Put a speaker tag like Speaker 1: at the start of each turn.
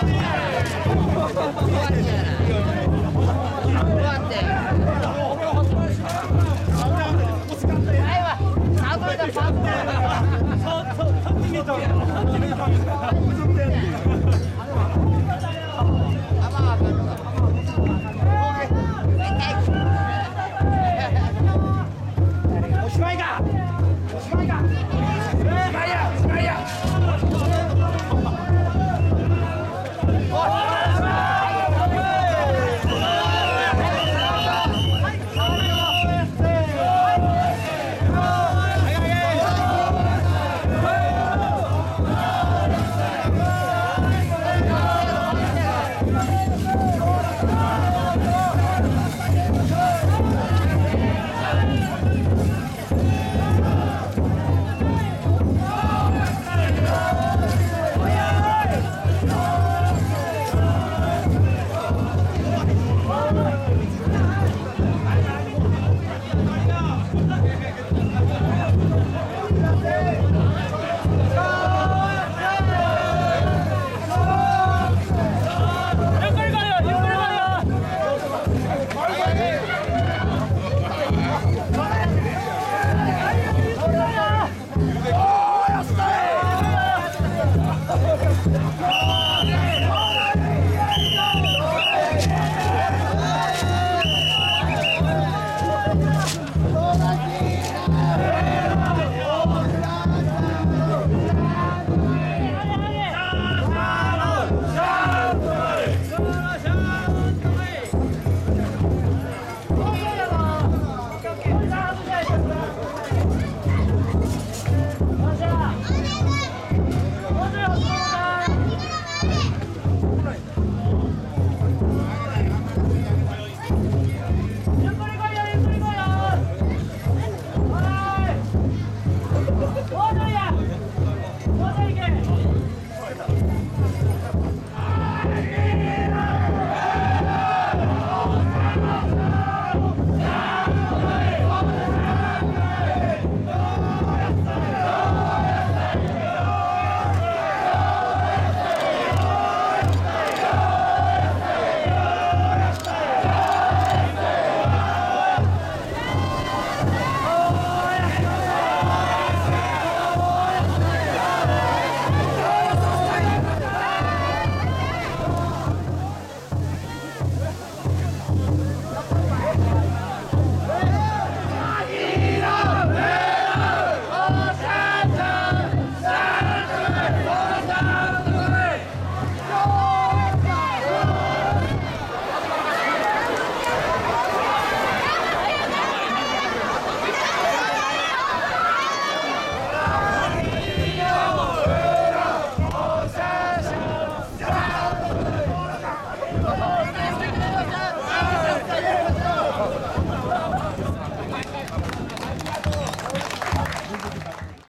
Speaker 1: Bora,